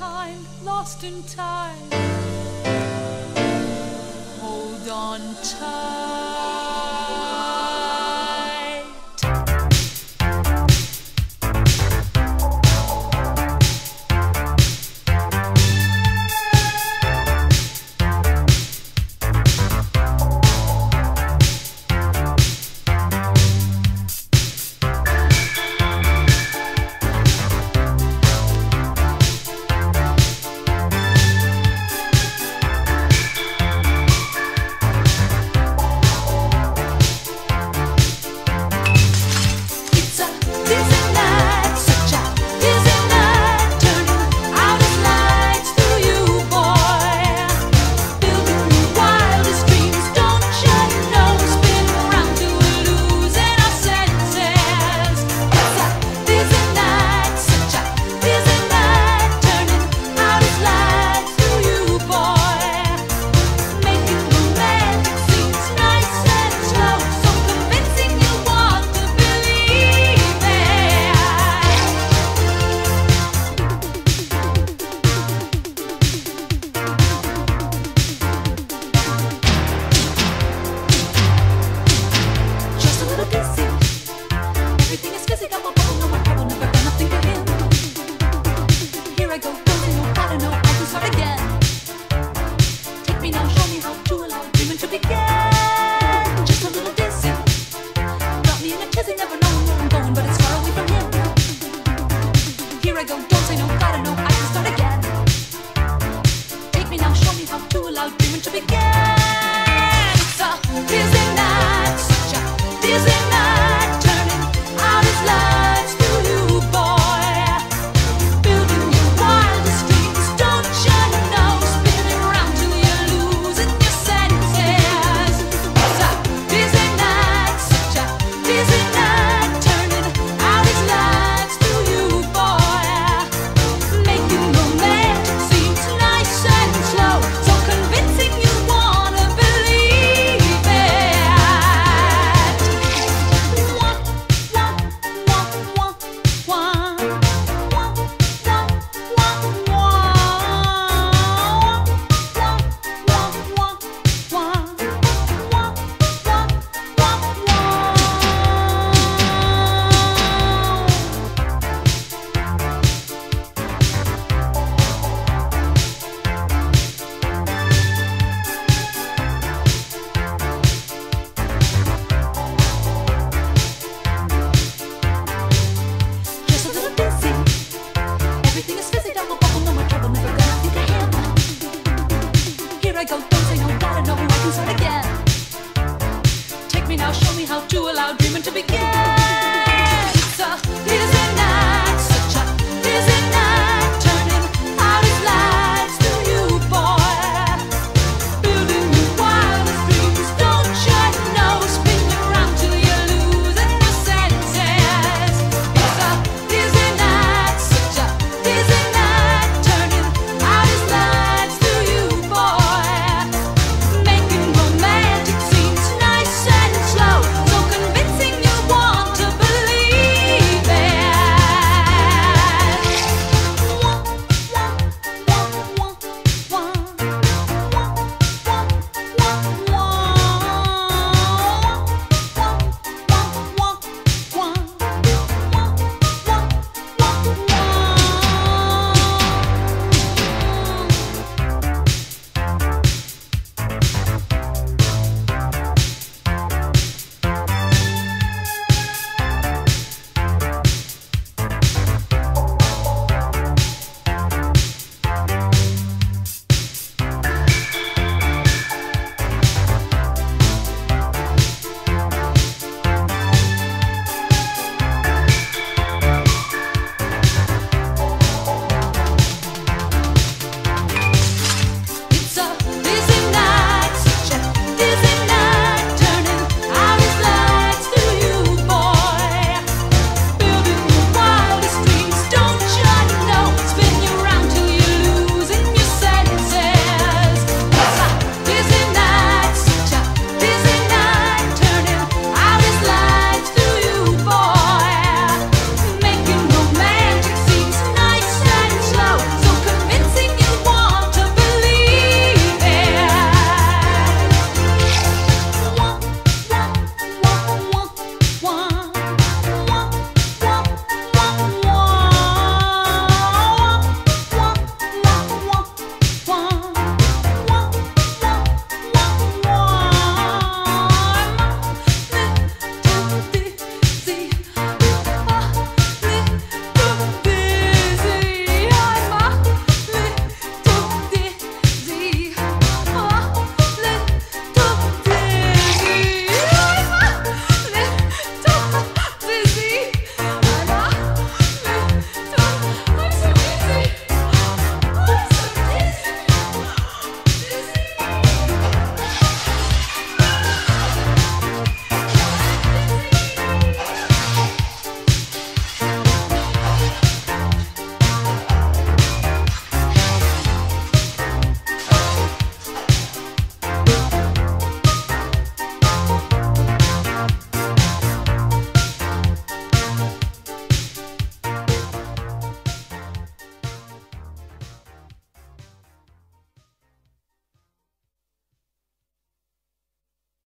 behind, lost in time. Hold on tight. once again. Take me now, show me how to allow dreaming to begin.